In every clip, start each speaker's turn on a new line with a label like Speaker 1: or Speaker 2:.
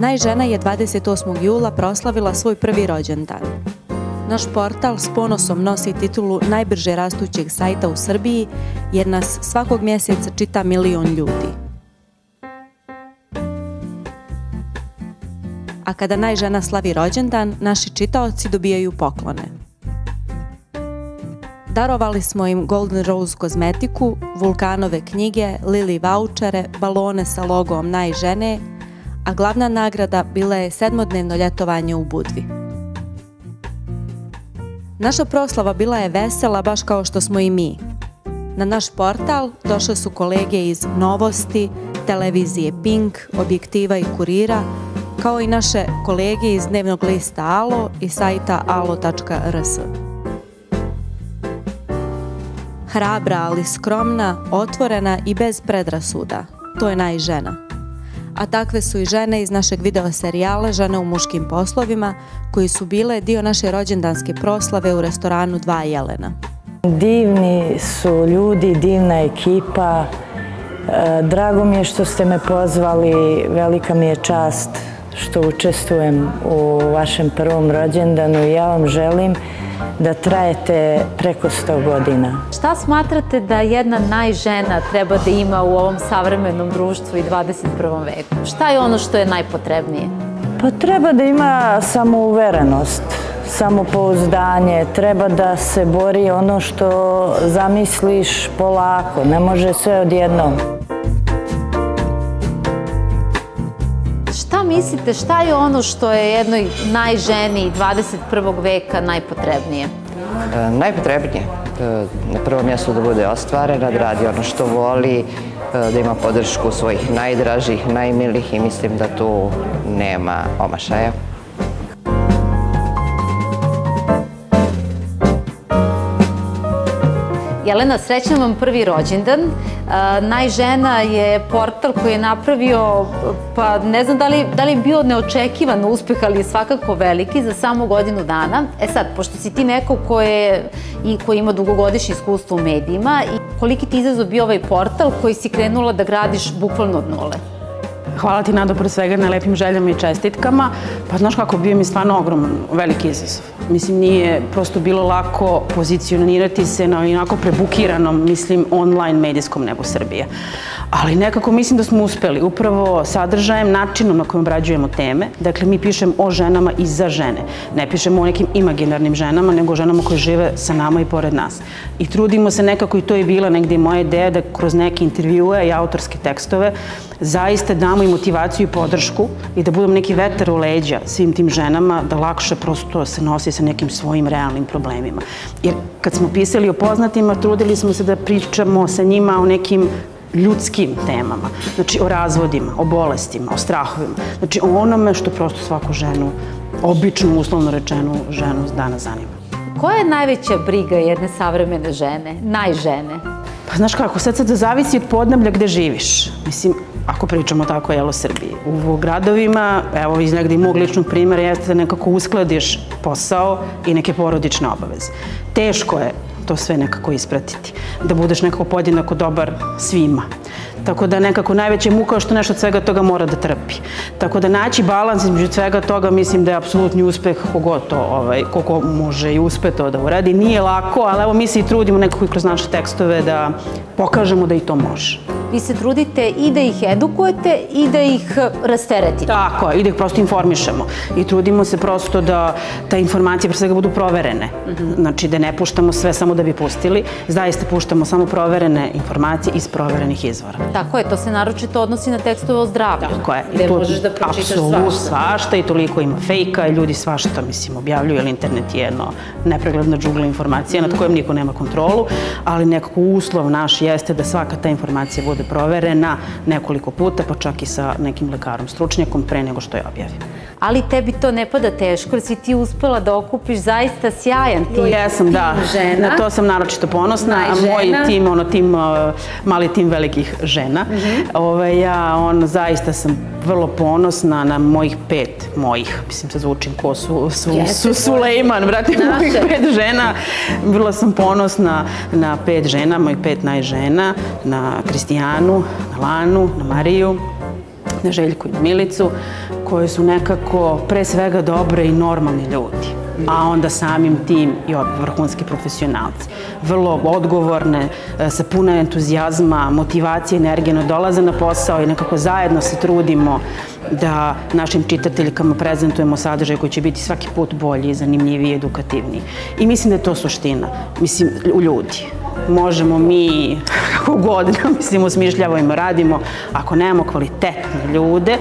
Speaker 1: Najžena je 28. jula proslavila svoj prvi rođendan. Naš portal s ponosom nosi titulu najbrže rastućeg sajta u Srbiji jer nas svakog mjeseca čita milion ljudi. A kada najžena slavi rođendan, naši čitaoci dobijaju poklone. Darovali smo im Golden Rose kozmetiku, vulkanove knjige, lili vouchere, balone sa logom najžene, a glavna nagrada bila je sedmodnevno ljetovanje u Budvi. Naša proslava bila je vesela baš kao što smo i mi. Na naš portal došle su kolege iz Novosti, televizije Pink, Objektiva i Kurira, kao i naše kolege iz dnevnog lista Alo i sajta alo.rs. Hrabra, ali skromna, otvorena i bez predrasuda. To je najžena. A takve su i žene iz našeg video serijala Žene u muškim poslovima, koji su bile dio naše rođendanske proslave u restoranu Dva Jelena.
Speaker 2: Divni su ljudi, divna ekipa. E, drago mi je što ste me pozvali, velika mi je čast što učestvujem u vašem prvom rođendanu i ja vam želim da trajete preko 100 godina.
Speaker 3: Šta smatrate da jedna najžena treba da ima u ovom savremenom društvu i 21. veku? Šta je ono što je najpotrebnije?
Speaker 2: Pa treba da ima samouverenost, samopouzdanje, treba da se bori ono što zamisliš polako, ne može sve odjednom.
Speaker 3: Mislite šta je ono što je jednoj najženi 21. veka najpotrebnije?
Speaker 4: E, najpotrebnije? E, na prvom mjestu da bude ostvarena, da radi ono što voli, e, da ima podršku svojih najdražih, najmilih i mislim da tu nema omašaja.
Speaker 3: Jelena, srećam vam prvi rođendan. Najžena je portal koji je napravio, pa ne znam da li, da li je bio neočekivan uspeh, ali svakako veliki za samo godinu dana. E sad, pošto si ti neko ko, je, i koji ima dugogodišnje iskustvo u medijima, i koliki ti izazov bio ovaj portal koji si krenula da gradiš bukvalno od nule?
Speaker 5: Hvala ti Nado pre svega na lepim željama i čestitkama. Pa znaš kako, bio mi stvarno ogroman, veliki izazov. Mislim, nije prosto bilo lako pozicionirati se na onako prebukiranom, mislim, online medijskom nebu Srbije. Ali nekako mislim da smo uspeli upravo sadržajem, načinom na kojem obrađujemo teme. Dakle, mi pišemo o ženama i za žene. Ne pišemo o nekim imaginarnim ženama, nego o ženama koje žive sa nama i pored nas. I trudimo se nekako, i to je bila negdje moja ideja, da kroz neke intervjue i autorske tekstove zaista damo i motivaciju i podršku i da budemo neki vetar u leđa svim tim ženama, da lakše prosto se nosi sa nekim svojim realnim problemima. Jer kad smo pisali o poznatima, trudili smo se da pričamo sa njima o nekim ljudskim temama, znači o razvodima, o bolestima, o strahovima, znači o onome što prosto svaku ženu, običnu, uslovno rečenu, ženu danas zanima.
Speaker 3: Koja je najveća briga jedne savremene žene, najžene?
Speaker 5: Pa znaš kako, sad sad zavisi od podneblja gde živiš. Mislim, ako pričamo tako, jelo Srbiji. U gradovima, evo iz negdje mog ličnog primjera, jeste nekako uskladiš posao i neke porodične obaveze. Teško je to sve nekako ispratiti. Da budeš nekako podjednako dobar svima. Tako da nekako najveća muka što nešto od svega toga mora da trpi. Tako da naći balans između svega toga mislim da je apsolutni uspeh kogod to, ovaj, kogo može i uspe to da uradi. Nije lako, ali evo mi se i trudimo nekako i kroz naše tekstove da pokažemo da i to može
Speaker 3: vi se trudite i da ih edukujete i da ih rasteretite.
Speaker 5: Tako, i da ih prosto informišemo. I trudimo se prosto da ta informacija pre svega budu proverene. Mhm. Znači da ne puštamo sve samo da bi pustili, zaista puštamo samo proverene informacije iz proverenih izvora.
Speaker 3: Tako je, to se naročito odnosi na tekstove o zdravlju.
Speaker 5: Tako je.
Speaker 3: Gde možeš da pročitaš
Speaker 5: svašta. svašta i toliko ima fejka i ljudi svašta, mislim, objavljuju, jer internet je jedno nepregledna džugla informacija nad kojom niko nema kontrolu, ali nekako uslov naš jeste da svaka ta informacija bude bude proverena nekoliko puta, pa čak i sa nekim lekarom stručnjakom pre nego što je objavi.
Speaker 3: Ali tebi to ne pada teško, jer si ti uspela da okupiš zaista sjajan tim,
Speaker 5: Jesam, da.
Speaker 3: žena.
Speaker 5: Na to sam naročito ponosna. Moj tim, ono tim, uh, mali tim velikih žena. Mhm. Ove, ja, on, zaista sam vrlo ponosna na mojih pet mojih, mislim se zvučim ko su, su, su Sulejman, brate, mojih pet žena. Vrlo sam ponosna na pet žena, mojih pet najžena, na Kristijanu, na Lanu, na Mariju, na Željku i na Milicu, koje su nekako pre svega dobre i normalni ljudi a onda samim tim i vrhunski profesionalci. Vrlo odgovorne, e, sa puno entuzijazma, motivacije, energije, dolaze na posao i nekako zajedno se trudimo da našim čitateljkama prezentujemo sadržaj koji će biti svaki put bolji, zanimljiviji, edukativniji. I mislim da je to suština. Mislim, u ljudi. Možemo mi, kako god, mislim, usmišljavamo, radimo, ako nemamo kvalitetne ljude,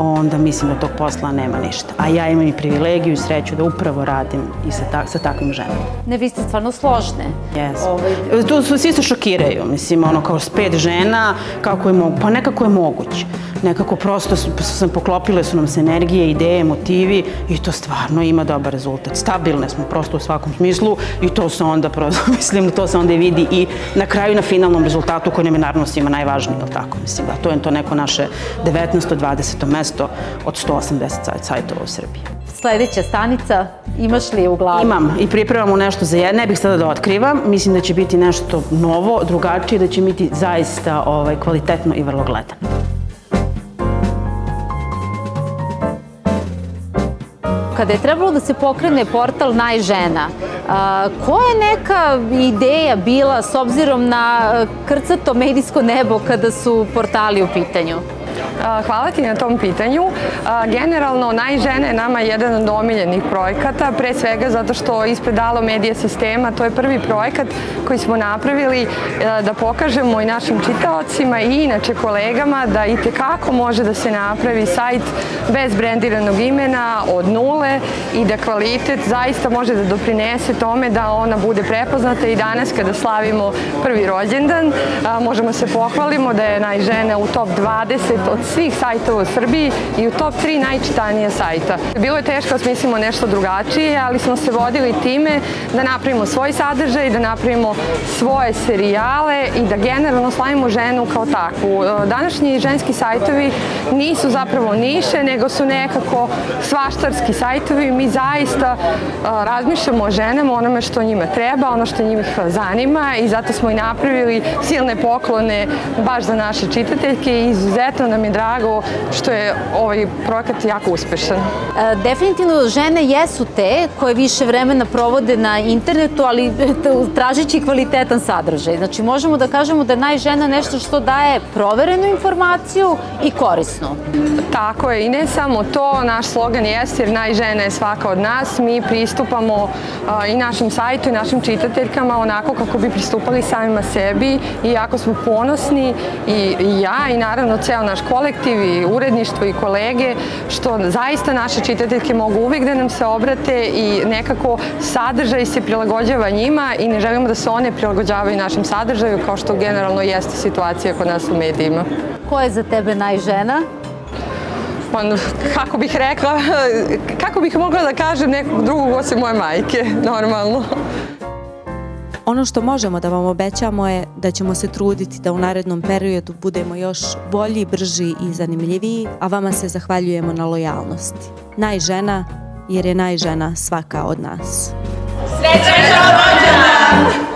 Speaker 5: onda mislim da tog posla nema ništa. A ja imam i privilegiju i sreću da upravo radim i sa, ta, sa takvim ženama.
Speaker 3: Ne, vi ste stvarno složne.
Speaker 5: Yes. Ovaj... Tu su, svi se šokiraju, mislim, ono, kao s pet žena, kako je moguće, pa nekako je moguće nekako prosto sam poklopile su nam se energije, ideje, motivi i to stvarno ima dobar rezultat. Stabilne smo prosto u svakom smislu i to se onda, prosto, mislim, to se onda vidi i na kraju na finalnom rezultatu koji nam je naravno svima najvažniji, ili tako? Mislim da to je to neko naše 19. 20. mesto od 180 sajtova u Srbiji.
Speaker 3: Sledeća stanica, imaš li je u glavi?
Speaker 5: Imam i pripremamo nešto za jedne, ne bih sada da otkrivam. Mislim da će biti nešto novo, drugačije, da će biti zaista ovaj, kvalitetno i vrlo gledano.
Speaker 3: Kada je trebalo da se pokrene portal Najžena, koja je neka ideja bila s obzirom na krcato medijsko nebo kada su portali u pitanju?
Speaker 6: Hvala ti na tom pitanju. Generalno, Najžene je nama jedan od omiljenih projekata, pre svega zato što ispred Alo Medija sistema, to je prvi projekat koji smo napravili da pokažemo i našim čitaocima i inače kolegama da i tekako može da se napravi sajt bez brendiranog imena, od nule i da kvalitet zaista može da doprinese tome da ona bude prepoznata i danas kada slavimo prvi rođendan možemo se pohvalimo da je Najžene u top 20 od svih sajtova u Srbiji i u top 3 najčitanije sajta. Bilo je teško da smislimo nešto drugačije, ali smo se vodili time da napravimo svoj sadržaj, da napravimo svoje serijale i da generalno slavimo ženu kao takvu. Današnji ženski sajtovi nisu zapravo niše, nego su nekako svaštarski sajtovi. Mi zaista razmišljamo o ženama, onome što njima treba, ono što njih zanima i zato smo i napravili silne poklone baš za naše čitateljke i izuzetno nam je drago što je ovaj projekat jako uspešan. E,
Speaker 3: definitivno žene jesu te koje više vremena provode na internetu, ali tražeći kvalitetan sadržaj. Znači možemo da kažemo da je najžena nešto što daje proverenu informaciju i korisnu.
Speaker 6: Tako je i ne samo to, naš slogan jeste jer najžena je svaka od nas. Mi pristupamo i našem sajtu i našim čitateljkama onako kako bi pristupali samima sebi i jako smo ponosni i ja i naravno ceo naš kolektiv i uredništvo i kolege, što zaista naše čitateljke mogu uvijek da nam se obrate i nekako sadržaj se prilagođava njima i ne želimo da se one prilagođavaju našem sadržaju kao što generalno jeste situacija kod nas u medijima.
Speaker 3: Ko je za tebe najžena?
Speaker 6: Pa, kako bih rekla, kako bih mogla da kažem nekog drugog osim moje majke, normalno.
Speaker 1: Ono što možemo da vam obećamo je da ćemo se truditi da u narednom periodu budemo još bolji, brži i zanimljiviji, a vama se zahvaljujemo na lojalnosti. Najžena, jer je najžena svaka od nas. Srećna rođena!